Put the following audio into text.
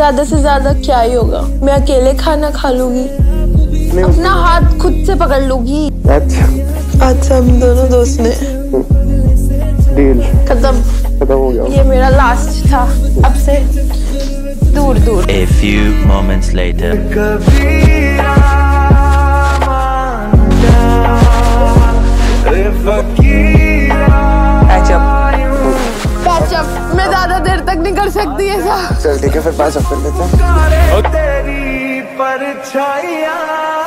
ज़्यादा से ज़्यादा क्या ही होगा। मैं अकेले खाना खा लूँगी। अपना हाथ खुद से पकड़ लूँगी। अच्छा। से हम दोनों दोस्त ने डील खत्म। खत्म हो गया। ये मेरा लास्ट था। अब से दूर दूर। A few moments later. Patch up देर तक नहीं कर सकती साहब। चल ठीक है फिर पास कर लेते हैं। तेरी परछाइयाँ।